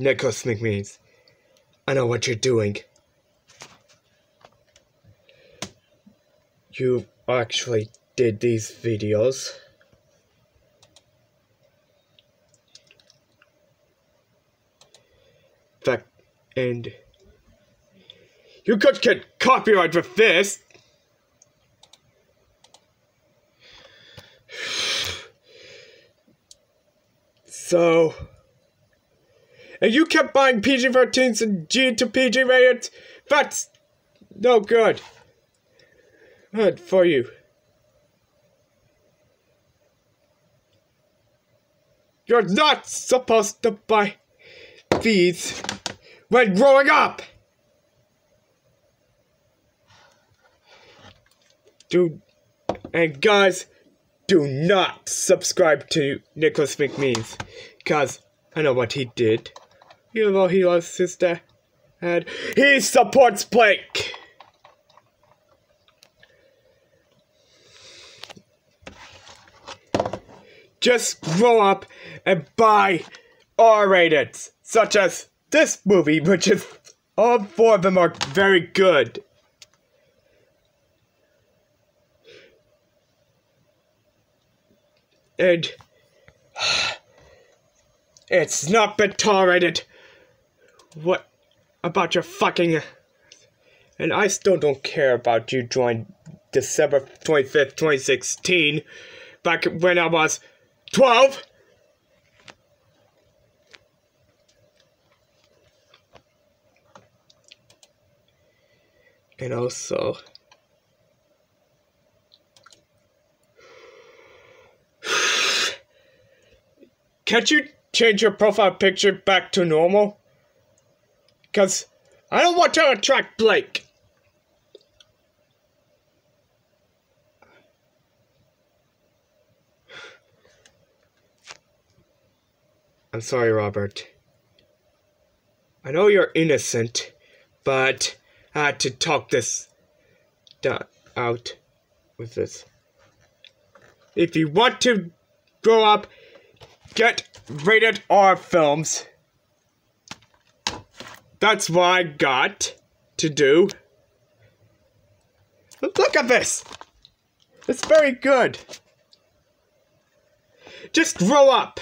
Nicholes McMeans. I know what you're doing. You actually did these videos. Fact, and you could get copyright with this. So, and you kept buying PG-13s and G to PG rated. That's no good. Good for you. You're not supposed to buy these when growing up. Do and guys, do not subscribe to Nicholes McMeans, cause I know what he did. Even though he lost his dad, he supports Blake. Just grow up and buy R-rated, such as this movie, which is all four of them are very good. And it's not been tolerated. What about your fucking and I still don't care about you joining December 25th, 2016, back when I was 12. And also, can't you change your profile picture back to normal? Because I don't want to attract Blake. I'm sorry, Robert. I know you're innocent, but I had to talk this out with this. If you want to grow up, get rated R films. That's what I got to do. Look at this! It's very good. Just grow up.